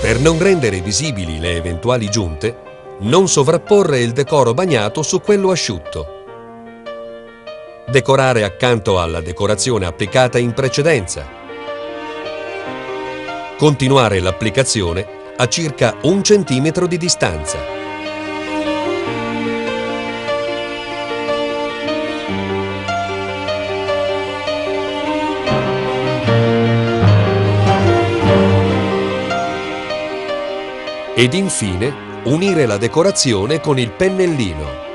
Per non rendere visibili le eventuali giunte, non sovrapporre il decoro bagnato su quello asciutto. Decorare accanto alla decorazione applicata in precedenza. Continuare l'applicazione a circa un centimetro di distanza. Ed infine unire la decorazione con il pennellino.